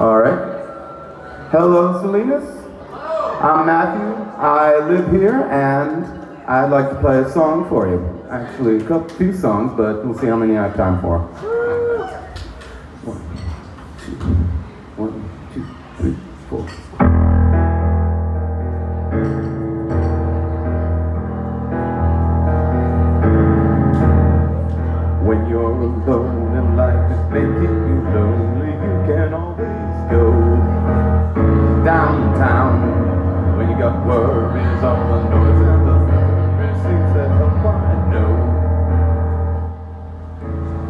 All right. Hello, Salinas. I'm Matthew. I live here, and I'd like to play a song for you. Actually, a couple, few songs, but we'll see how many I have time for.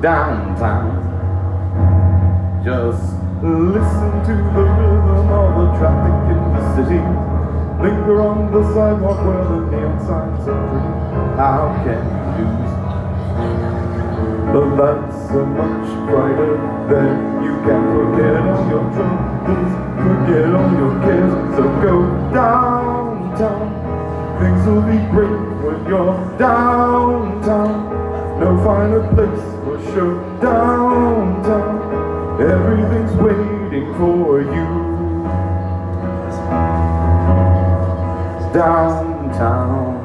Downtown. Just listen to the rhythm of the traffic in the city. Linger on the sidewalk where the neon signs are pretty. How can you lose? The lights are much brighter than you can forget all your troubles, forget all your cares. So go downtown, things will be great when you're downtown. No finer place for sure. Downtown, everything's waiting for you. Downtown.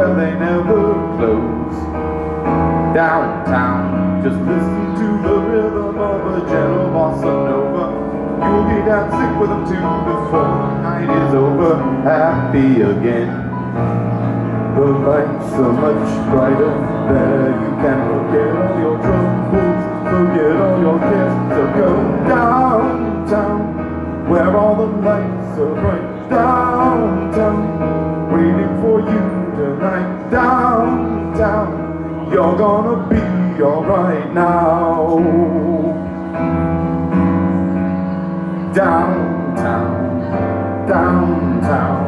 Where they never close. Downtown, just listen to the rhythm of a gentle bossa nova. You'll be dancing with them too before the night is over. Happy again. The lights are much brighter there. You can forget all your troubles, forget all your cares. So go downtown, where all the lights are bright. Downtown, tonight. Downtown, you're gonna be alright now. Downtown, downtown. downtown.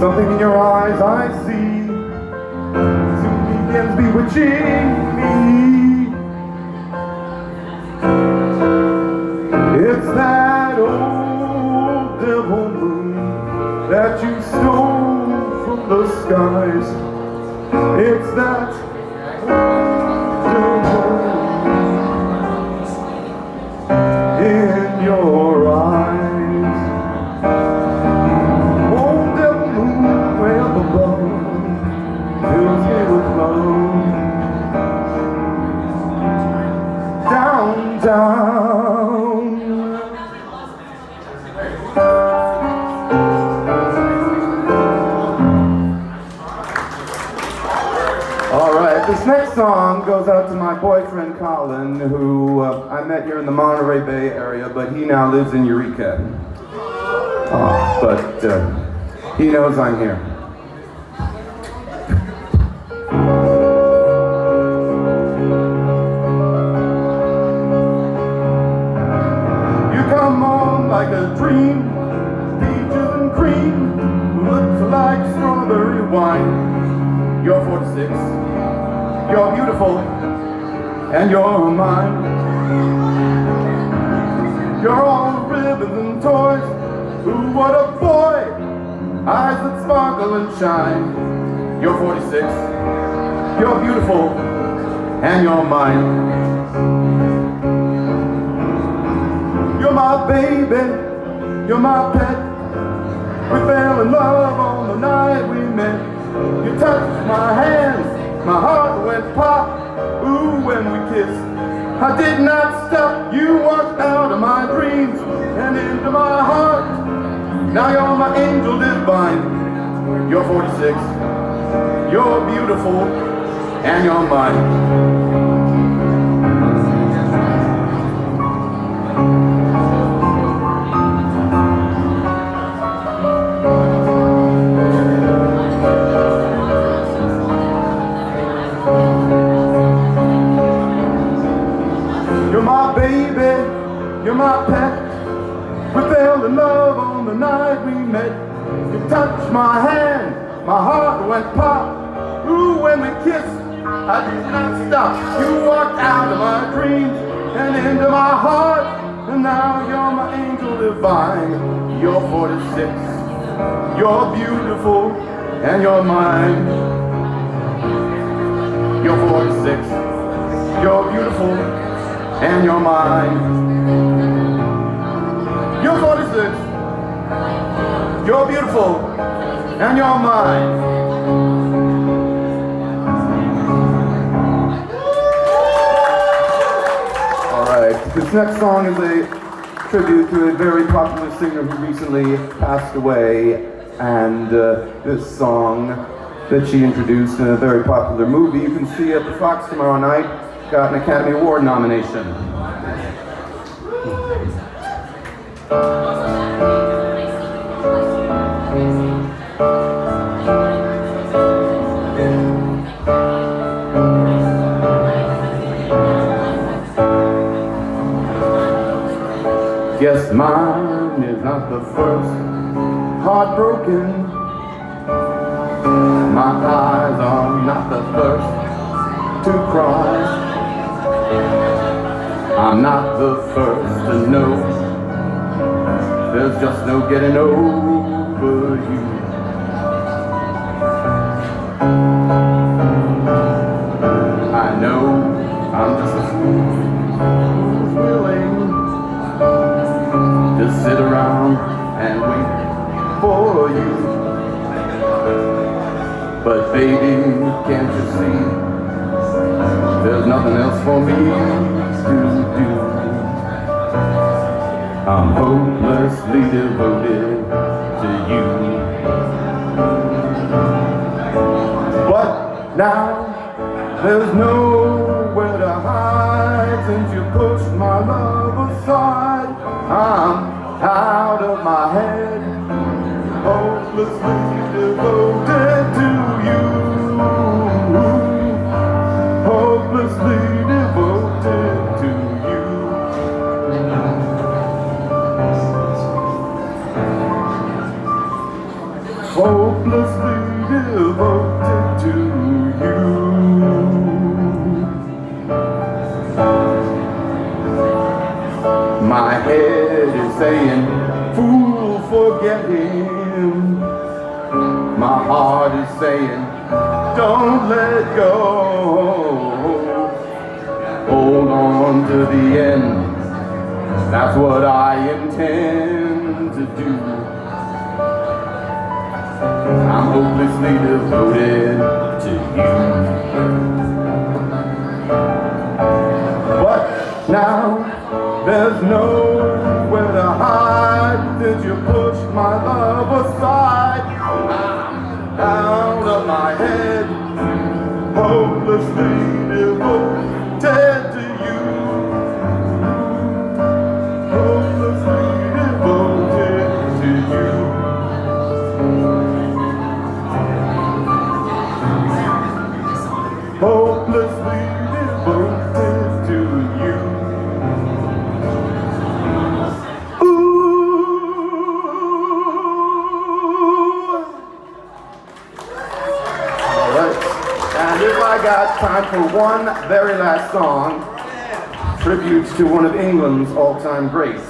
Something in your eyes I see soon begins bewitching me. It's that old devil moon that you stole from the skies. It's that this next song goes out to my boyfriend Colin, who uh, I met here in the Monterey Bay area, but he now lives in Eureka. Oh, but uh, he knows I'm here. You come on like a dream, you're beautiful, and you're mine. You're all ribbons and toys, ooh, what a boy! Eyes that sparkle and shine. You're 46, you're beautiful, and you're mine. You're my baby, you're my pet. We fell in love on the night we met. You touched my hands, my heart went pop. Ooh, when we kissed, I did not stop. You walked out of my dreams and into my heart. Now you're my angel divine. You're 46, you're beautiful, and you're mine. In love on the night we met. You touched my hand, my heart went pop. Ooh, when we kissed, I did not stop. You walked out of my dreams and into my heart. And now you're my angel divine. You're 46, you're beautiful, and you're mine. You're 46, you're beautiful, and you're mine. You're 46. You're beautiful. And you're mine. This next song is a tribute to a very popular singer who recently passed away. And uh, this song that she introduced in a very popular movie you can see at the Fox tomorrow night got an Academy Award nomination. Yes, mine is not the first heartbroken. My eyes are not the first to cry. I'm not the first to know. There's just no getting over you. I know I'm just a fool willing to sit around and wait for you. But baby, can't you see? There's nothing else for me to do. I'm hopelessly devoted to you. But now there's nowhere to hide since you pushed my love aside. I'm out of my head, hopelessly devoted let go. Hold on to the end. That's what I intend to do. I'm hopelessly devoted to you. But now there's nowhere very last song, tribute to one of England's all-time greats.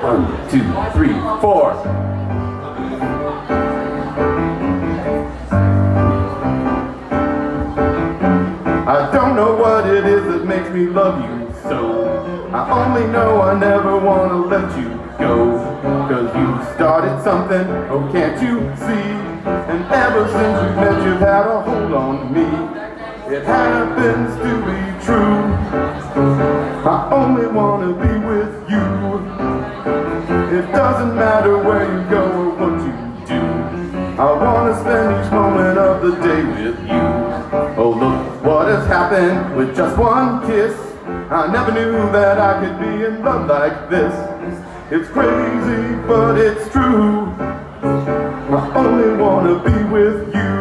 One, two, three, four. I don't know what it is that makes me love you so. I only know I never want to let you go. Cause you started something, oh can't you see? And ever since we met you've had a hold on me. It happens to be true. I only want to be with you. It doesn't matter where you go or what you do. I want to spend each moment of the day with you. Oh look what has happened with just one kiss. I never knew that I could be in love like this. It's crazy, but it's true. I only want to be with you.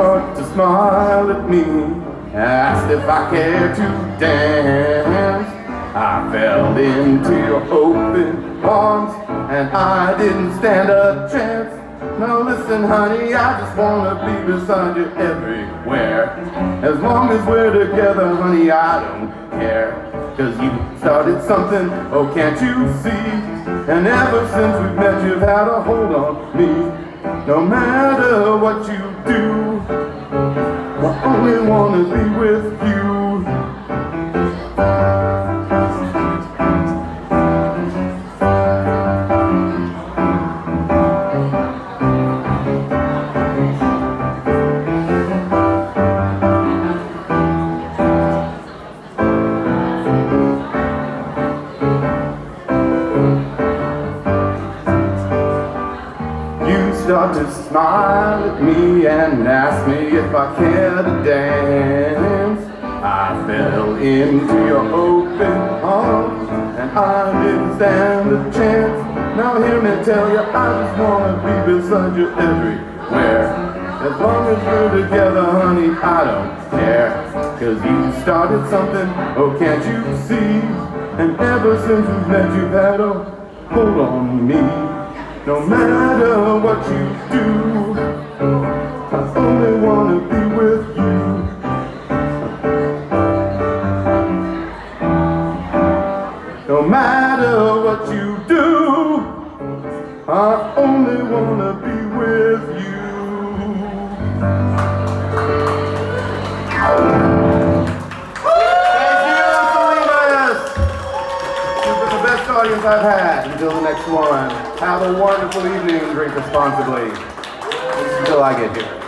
Smart to smile at me. Asked if I cared to dance. I fell into your open arms and I didn't stand a chance. Now listen, honey, I just wanna be beside you everywhere. As long as we're together, honey, I don't care. Cause you started something, oh can't you see? And ever since we've met, you've had a hold on me. No matter what you do, Only wanna be with you. You start to smile at me I care to dance. I fell into your open arms and I didn't stand a chance. Now hear me tell you, I just wanna be beside you everywhere. As long as we're together, honey, I don't care. Cause you started something, oh can't you see? And ever since we've met, you've had a hold on me. No matter what you do, I only wanna be with you. No matter what you do, I only wanna be with you. Thank you! You've been the best audience I've had. Until the next one, have a wonderful evening and drink responsibly. Until I get here.